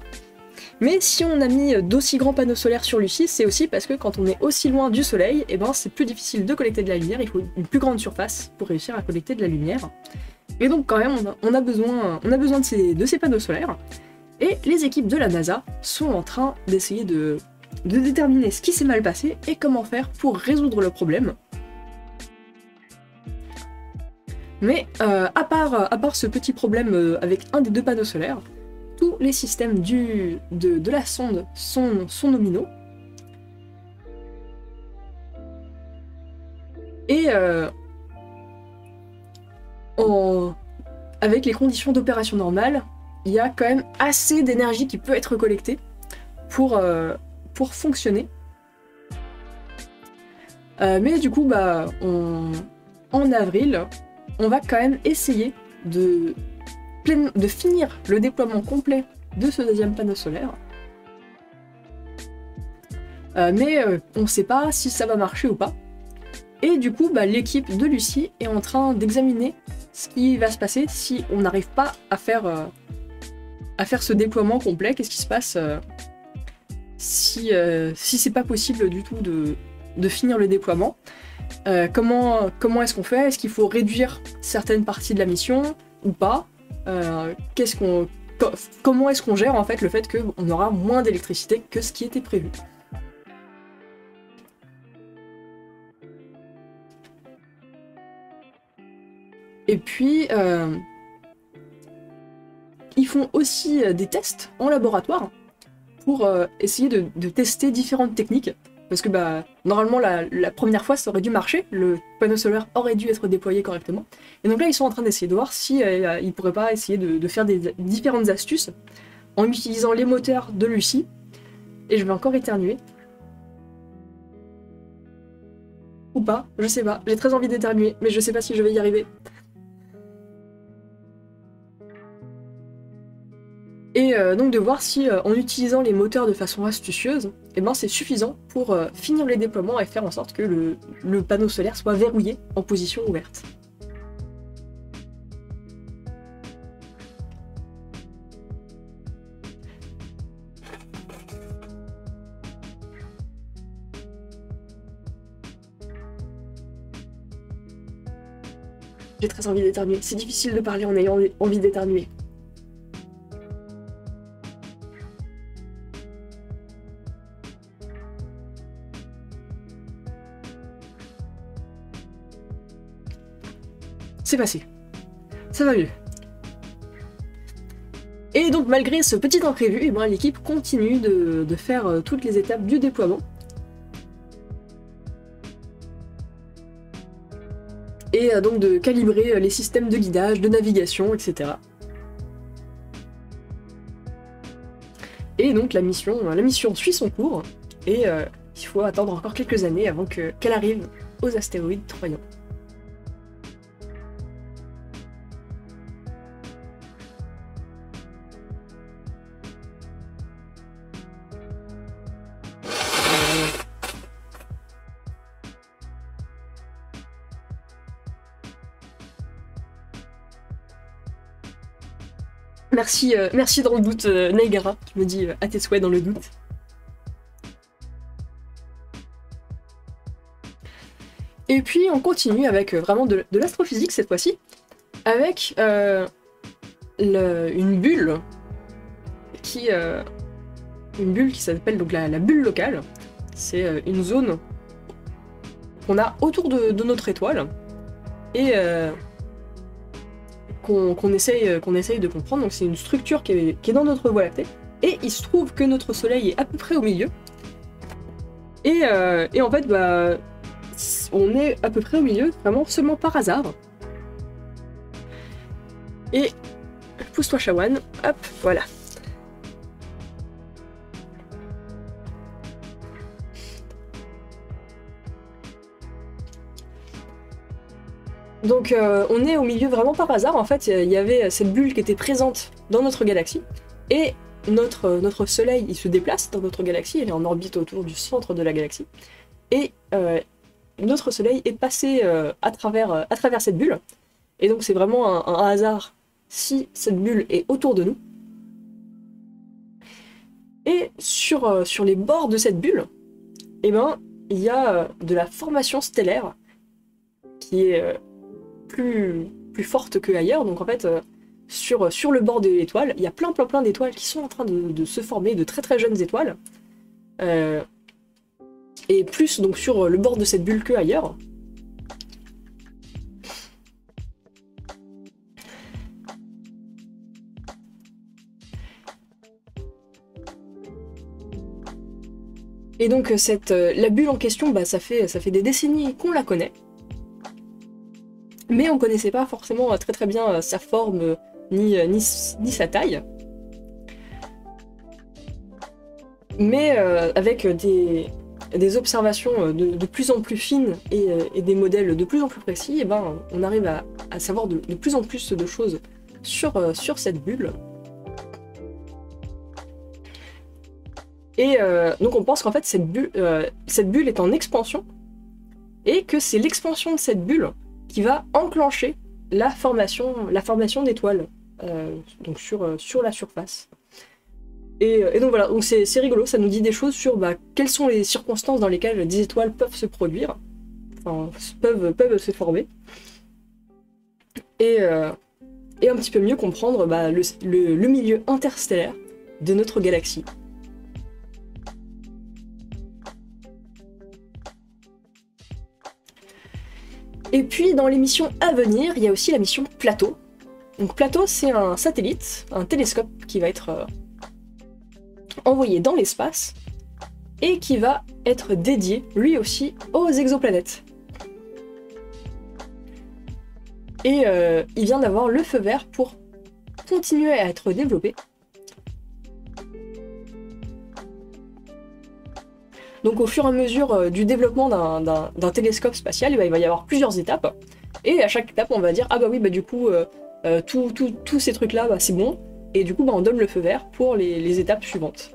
Mais si on a mis d'aussi grands panneaux solaires sur Lucie, c'est aussi parce que quand on est aussi loin du Soleil, eh ben, c'est plus difficile de collecter de la lumière, il faut une plus grande surface pour réussir à collecter de la lumière. Et donc quand même, on a, besoin, de, ces, panneaux solaires. Et les équipes de la NASA sont en train d'essayer de déterminer ce qui s'est mal passé et comment faire pour résoudre le problème. Mais euh, à, part, ce petit problème euh, avec un des deux panneaux solaires, les systèmes du, de, la sonde sont, sont nominaux. Et euh, avec les conditions d'opération normales, il y a quand même assez d'énergie qui peut être collectée pour, pour fonctionner. Euh, mais du coup, bah, en avril, on va quand même essayer de, de finir le déploiement complet de ce deuxième panneau solaire. Euh, mais euh, on ne sait pas si ça va marcher ou pas. Et du coup, bah, l'équipe de Lucie est en train d'examiner ce qui va se passer si on n'arrive pas à faire, faire ce déploiement complet. Qu'est-ce qui se passe si, euh, si c'est pas possible du tout de, finir le déploiement? Euh, comment est-ce qu'on fait? Est-ce qu'il faut réduire certaines parties de la mission ou pas? euh, Qu'on comment est-ce qu'on gère en fait le fait qu'on aura moins d'électricité que ce qui était prévu? Et puis, euh, ils font aussi euh, des tests en laboratoire pour euh, essayer de tester différentes techniques. Parce que bah, normalement, la, première fois, ça aurait dû marcher, le panneau solaire aurait dû être déployé correctement. Et donc là, ils sont en train d'essayer de voir si euh, ils pourraient pas essayer de, de faire des différentes astuces en utilisant les moteurs de Lucie. Et je vais encore éternuer. Ou pas, je sais pas. J'ai très envie d'éternuer, mais je sais pas si je vais y arriver. Et euh, donc de voir si euh, en utilisant les moteurs de façon astucieuse, eh ben, c'est suffisant pour euh, finir les déploiements et faire en sorte que le, le panneau solaire soit verrouillé en position ouverte. J'ai très envie d'éternuer. C'est difficile de parler en ayant envie d'éternuer. Passé. Ça va mieux. Et donc malgré ce petit imprévu, eh ben, l'équipe continue de, faire euh, toutes les étapes du déploiement. Et euh, donc de calibrer euh, les systèmes de guidage, de navigation, etc. Et donc la mission, la mission suit son cours, et il faut attendre encore quelques années avant que- qu'elle arrive aux astéroïdes troyens. Merci, euh, merci dans le doute, euh, Naigara, qui me dit euh, à tes souhaits dans le doute. Et puis on continue avec euh, vraiment de, l'astrophysique cette fois-ci, avec une bulle qui, une bulle qui s'appelle donc la, bulle locale. C'est une zone qu'on a autour de, de notre étoile et euh, qu'on qu'on essaye, euh, qu'on essaye de comprendre. Donc c'est une structure qui est, dans notre Voie lactée. Et il se trouve que notre Soleil est à peu près au milieu. Et, euh, en fait, bah, on est à peu près au milieu, vraiment seulement par hasard. Et pousse-toi, Shawan. Hop, voilà. Donc euh, on est au milieu vraiment par hasard. En fait, il y avait cette bulle qui était présente dans notre galaxie. Et notre, notre Soleil, il se déplace dans notre galaxie. Il est en orbite autour du centre de la galaxie. Et euh, notre Soleil est passé euh, à, travers, euh, cette bulle. Et donc c'est vraiment un, hasard si cette bulle est autour de nous. Et sur, euh, les bords de cette bulle, eh ben, il y a euh, de la formation stellaire qui est euh, plus, plus forte que ailleurs. Donc en fait, euh, sur, sur le bord de l'étoile, il y a plein plein plein d'étoiles qui sont en train de, de se former, de très très jeunes étoiles. Euh, et plus donc sur le bord de cette bulle que ailleurs. Et donc cette, euh, la bulle en question, bah, ça, fait, ça fait des décennies qu'on la connaît. Mais on connaissait pas forcément euh, très très bien euh, sa forme euh, ni, ni, sa taille. Mais avec des, observations de, plus en plus fines et, des modèles de plus en plus précis, et ben, on arrive à, savoir de, plus en plus de choses sur, sur cette bulle. Et donc on pense qu'en fait cette cette bulle est en expansion et que c'est l'expansion de cette bulle qui va enclencher la formation, la formation d'étoiles euh, euh, sur la surface. Et, euh, donc voilà, c'est rigolo, ça nous dit des choses sur bah, quelles sont les circonstances dans lesquelles des étoiles peuvent se produire, peuvent, se former. Et, un petit peu mieux comprendre bah, le milieu interstellaire de notre galaxie. Et puis dans les missions à venir, il y a aussi la mission Plateau. Donc Plateau, c'est un satellite, un télescope qui va être euh, envoyé dans l'espace et qui va être dédié, lui aussi, aux exoplanètes. Et euh, il vient d'avoir le feu vert pour continuer à être développé. Donc au fur et à mesure euh, du développement d'un télescope spatial, eh ben, il va y avoir plusieurs étapes. Et à chaque étape, on va dire, ah bah oui, bah du coup, euh, euh, tous ces trucs-là, bah, c'est bon. Et du coup, bah, on donne le feu vert pour les, étapes suivantes.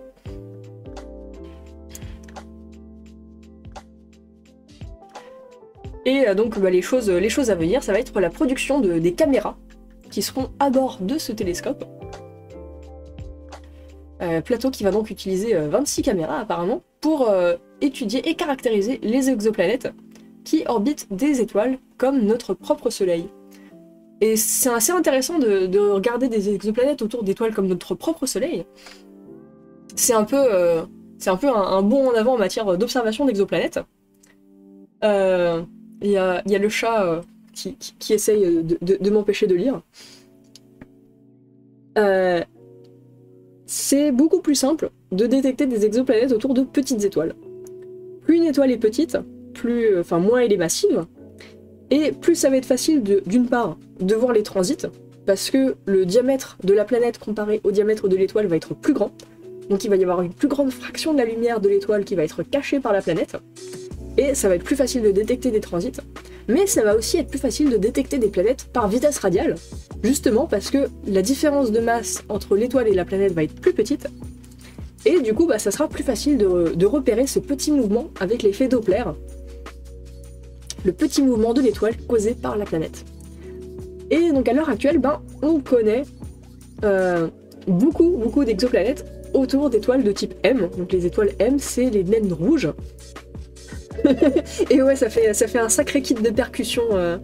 Et donc bah, les, choses, les choses à venir, ça va être la production de, des caméras qui seront à bord de ce télescope. Plateau qui va donc utiliser 26 caméras apparemment pour euh, étudier et caractériser les exoplanètes qui orbitent des étoiles comme notre propre Soleil. Et c'est assez intéressant de, regarder des exoplanètes autour d'étoiles comme notre propre Soleil. C'est un peu, euh, un, peu bond en avant en matière d'observation d'exoplanètes. Euh, il y, a, le chat qui, qui, essaye de, m'empêcher de lire. C'est beaucoup plus simple de détecter des exoplanètes autour de petites étoiles. Plus une étoile est petite, plus, enfin moins elle est massive, et plus ça va être facile d'une part de voir les transits, parce que le diamètre de la planète comparé au diamètre de l'étoile va être plus grand, donc il va y avoir une plus grande fraction de la lumière de l'étoile qui va être cachée par la planète, et ça va être plus facile de détecter des transits, mais ça va aussi être plus facile de détecter des planètes par vitesse radiale, justement parce que la différence de masse entre l'étoile et la planète va être plus petite, et du coup, bah, ça sera plus facile de, repérer ce petit mouvement avec l'effet Doppler, le petit mouvement de l'étoile causé par la planète. Et donc à l'heure actuelle, ben, on connaît euh, beaucoup, beaucoup d'exoplanètes autour d'étoiles de type M. Donc les étoiles M, c'est les naines rouges. *laughs* Et ouais, ça fait, ça fait un sacré kit de percussion euh,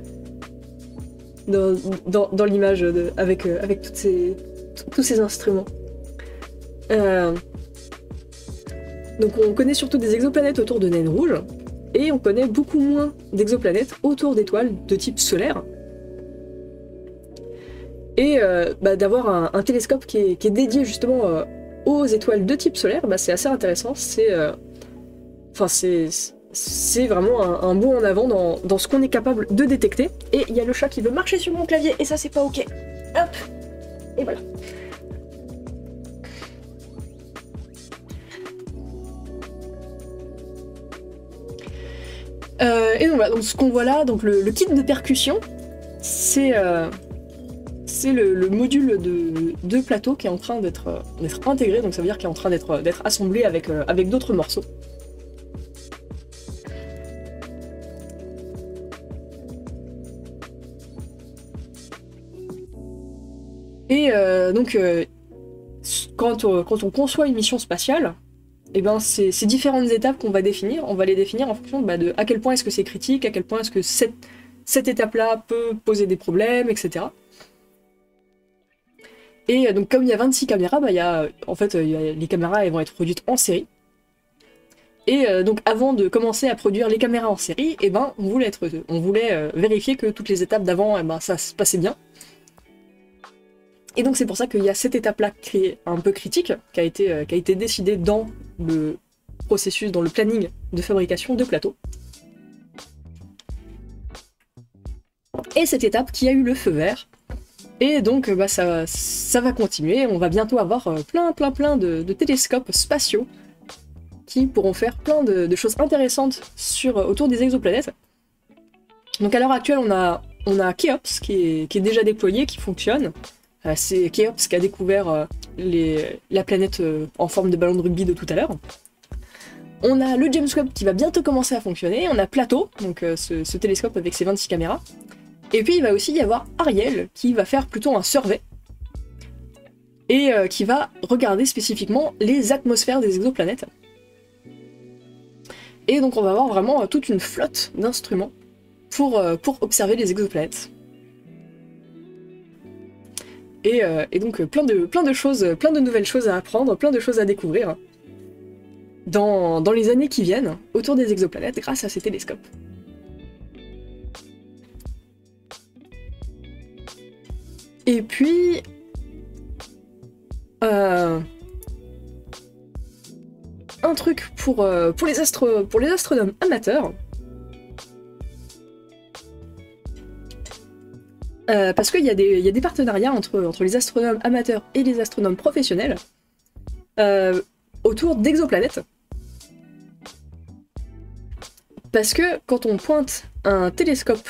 dans, l'image avec, euh, avec toutes ces, tous ces instruments. Donc on connaît surtout des exoplanètes autour de naines rouges, et on connaît beaucoup moins d'exoplanètes autour d'étoiles de type solaire. Et euh, bah, d'avoir un, télescope qui est, dédié justement euh, aux étoiles de type solaire, bah, c'est assez intéressant. C'est euh, enfin c'est vraiment un, un, bond en avant dans, ce qu'on est capable de détecter. Et il y a le chat qui veut marcher sur mon clavier, et ça c'est pas ok. Hop Et voilà. Euh, et donc voilà, ce qu'on voit là, donc le, kit de percussion, c'est euh, le, module de, plateau qui est en train d'être intégré, donc ça veut dire qu'il est en train d'être assemblé euh, avec d'autres morceaux. Et donc, quand, quand on conçoit une mission spatiale, eh ben ces, différentes étapes qu'on va définir, on va les définir en fonction bah, de, à quel point est-ce que c'est critique, à quel point est-ce que cette, étape-là peut poser des problèmes, etc. Et euh, donc comme il y a 26 caméras, bah, y a, en fait les caméras elles vont être produites en série. Et euh, donc avant de commencer à produire les caméras en série, eh ben, on voulait, être, on voulait euh, vérifier que toutes les étapes d'avant, eh ben, ça se passait bien. Et donc c'est pour ça qu'il y a cette étape-là qui est un peu critique, qui a été, qui a été décidée dans le processus, dans le planning de fabrication de plateaux. Et cette étape qui a eu le feu vert. Et donc bah, ça, ça va continuer, on va bientôt avoir euh, plein plein plein de, télescopes spatiaux qui pourront faire plein de, choses intéressantes sur, euh, autour des exoplanètes. Donc à l'heure actuelle on a, on a Keops qui est, déjà déployé, qui fonctionne. Euh, c'est Keops qui a découvert la planète euh, en forme de ballon de rugby de tout à l'heure. On a le James Webb qui va bientôt commencer à fonctionner, on a Plateau, donc euh, ce, télescope avec ses 26 caméras, et puis il va aussi y avoir Ariel qui va faire plutôt un survey, et euh, qui va regarder spécifiquement les atmosphères des exoplanètes. Et donc on va avoir vraiment toute une flotte d'instruments pour observer les exoplanètes. Euh, et, donc euh, plein de, choses, euh, plein de nouvelles choses à apprendre, plein de choses à découvrir hein. dans, les années qui viennent autour des exoplanètes grâce à ces télescopes. Et puis... Un truc pour, les pour les astronomes amateurs, Euh, parce qu'il y, y a des partenariats entre, les astronomes amateurs et les astronomes professionnels euh, autour d'exoplanètes. Parce que quand on pointe un télescope,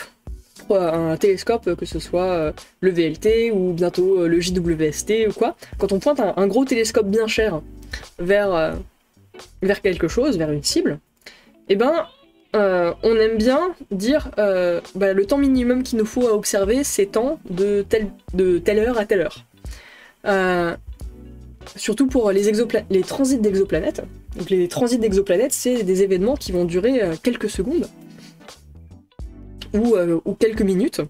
un télescope que ce soit euh, le VLT ou bientôt euh, le JWST ou quoi, quand on pointe un, gros télescope bien cher vers, euh, vers quelque chose, vers une cible, eh ben euh, on aime bien dire euh, bah, le temps minimum qu'il nous faut à observer, c'est tant de telle, heure à telle heure. Euh, surtout pour les, transits d'exoplanètes. Donc les transits d'exoplanètes, c'est des événements qui vont durer quelques secondes ou, quelques minutes,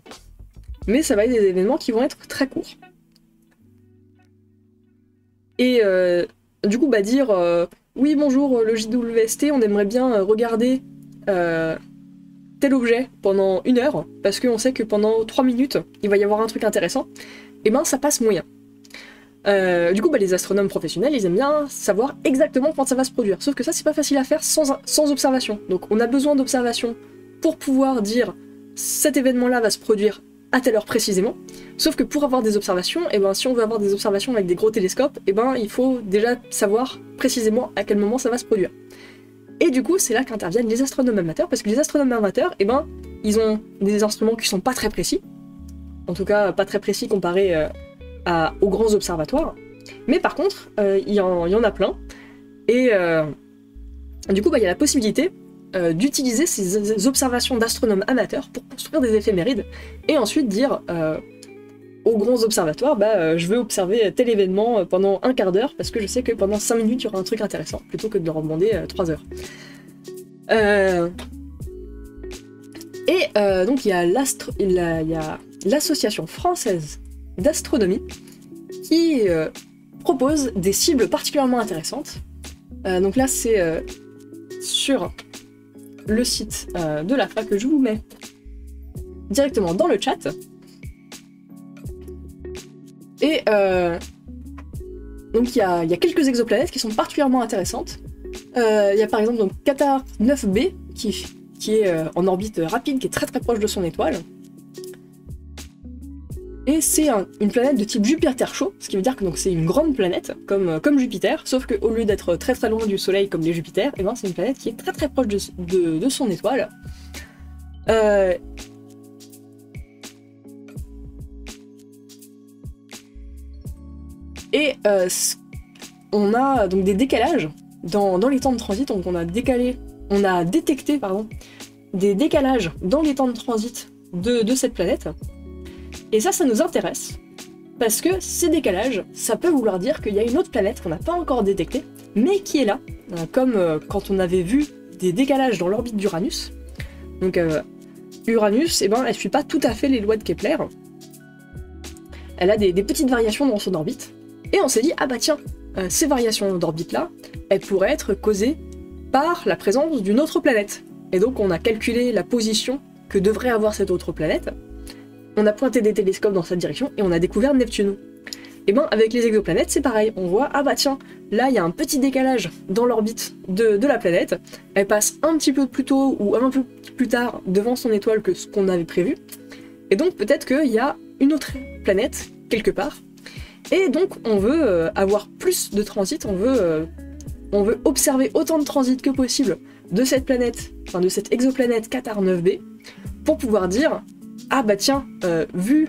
mais ça va être des événements qui vont être très courts. Et du coup, bah, dire oui, bonjour, le JWST, on aimerait bien regarder euh, tel objet pendant une heure, parce qu'on sait que pendant trois minutes, il va y avoir un truc intéressant, et ben ça passe moyen. Euh, du coup, bah, les astronomes professionnels, ils aiment bien savoir exactement quand ça va se produire. Sauf que ça, c'est pas facile à faire sans, observation. Donc, on a besoin d'observation pour pouvoir dire cet événement-là va se produire à telle heure précisément. Sauf que pour avoir des observations, et ben, si on veut avoir des observations avec des gros télescopes, et ben, il faut déjà savoir précisément à quel moment ça va se produire. Et du coup, c'est là qu'interviennent les astronomes amateurs, parce que les astronomes amateurs, eh ben, ils ont des instruments qui sont pas très précis, en tout cas pas très précis comparé euh, aux grands observatoires, mais par contre, euh, il y, en- a plein, et euh, du coup, bah, il y a la possibilité d'utiliser ces observations d'astronomes amateurs pour construire des éphémérides, et ensuite dire aux grands observatoires, bah, euh, je veux observer tel événement euh, pendant un quart d'heure, parce que je sais que pendant 5 minutes, il y aura un truc intéressant, plutôt que de leur demander 3 heures. Euh, Et donc il y a l'association française d'astronomie qui propose des cibles particulièrement intéressantes. Donc là c'est sur le site de la fac que je vous mets directement dans le chat. Et euh, donc il y a, quelques exoplanètes qui sont particulièrement intéressantes. Euh, Il y a par exemple donc Qatar 9b qui, qui est euh, en orbite rapide, qui est très très proche de son étoile. Et c'est un- une planète de type Jupiter chaud, ce qui veut dire que c'est une grande planète comme, euh, comme Jupiter, sauf qu'au lieu d'être très très loin du Soleil comme les Jupiters, eh ben, c'est une planète qui est très très proche de, de- son étoile. Et euh, on a donc des décalages dans, les temps de transit. Donc on a décalé, on a détecté des décalages dans les temps de transit de, cette planète. Et ça, ça nous intéresse parce que ces décalages, ça peut vouloir dire qu'il y a une autre planète qu'on n'a pas encore détectée, mais qui est là, Euh, comme euh, quand on avait vu des décalages dans l'orbite d'Uranus. Donc Uranus, eh ben, elle suit pas tout à fait les lois de Kepler. Elle a des petites variations dans son orbite. Et on s'est dit, ah bah tiens, euh, ces variations d'orbite-là, elles pourraient être causées par la présence d'une autre planète. Et donc on a calculé la position que devrait avoir cette autre planète. On a pointé des télescopes dans cette direction et on a découvert Neptune. Et ben avec les exoplanètes, c'est pareil. On voit, ah bah tiens, là il y a un petit décalage dans l'orbite de, de la planète. Elle passe un petit peu plus tôt ou un peu plus tard devant son étoile que ce qu'on avait prévu. Et donc peut-être qu'il y a une autre planète quelque part et donc, on veut euh, avoir plus de transit, on veut, euh, on veut observer autant de transit que possible de cette planète, enfin de cette exoplanète Qatar 9b, pour pouvoir dire Ah bah tiens, euh, vu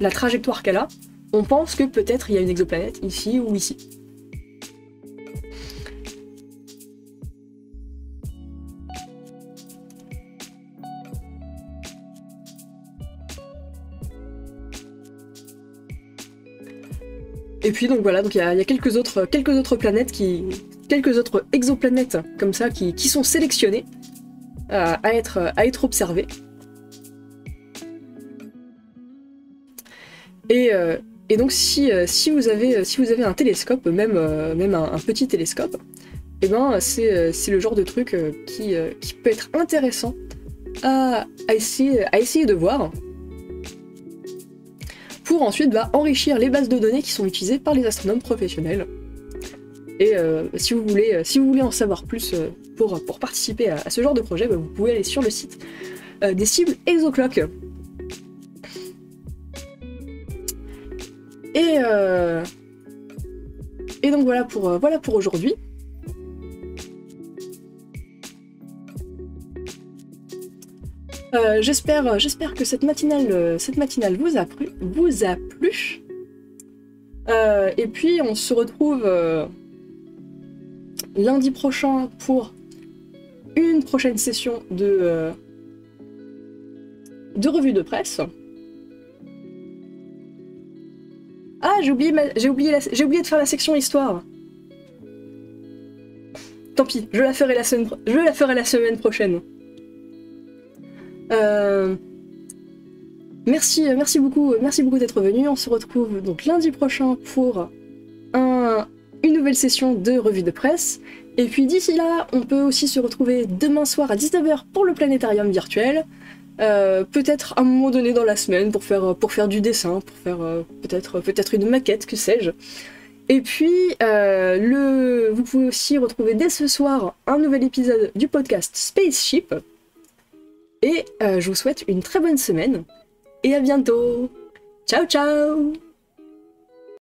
la trajectoire qu'elle a, on pense que peut-être il y a une exoplanète ici ou ici. Et puis donc voilà, donc il y a, quelques, autres, quelques autres planètes qui. quelques autres exoplanètes comme ça qui, qui sont sélectionnées à, être, à être observées. Et, euh, donc si, euh, si, vous avez, si vous avez un télescope, même, euh, même un, petit télescope, et ben c'est le genre de truc qui, qui peut être intéressant à, à essayer, à essayer de voir pour ensuite bah, enrichir les bases de données qui sont utilisées par les astronomes professionnels. Et euh, si, vous voulez, euh, si vous voulez en savoir plus euh, pour, participer à, ce genre de projet, bah, vous pouvez aller sur le site des cibles Exoclock. Et, et donc voilà pour, voilà pour aujourd'hui. J'espère, j'espère que cette matinale, cette matinale vous a plu. Vous a plu. et puis on se retrouve lundi prochain pour une prochaine session de, euh, de revue de presse. Ah, j'ai oublié, j'ai oublié, j'ai oublié de faire la section histoire. Tant pis, je la ferai la semaine, je la ferai la semaine prochaine. Euh, merci, merci beaucoup, merci beaucoup d'être venu. On se retrouve donc lundi prochain pour un, une nouvelle session de revue de presse. Et puis d'ici là, on peut aussi se retrouver demain soir à 19h pour le planétarium virtuel. Euh, peut-être à un moment donné dans la semaine pour faire, du dessin, pour faire euh, peut-être peut-être une maquette, que sais-je. Et puis, euh, vous pouvez aussi retrouver dès ce soir un nouvel épisode du podcast Spaceship. Et je vous souhaite une très bonne semaine. Et à bientôt Ciao ciao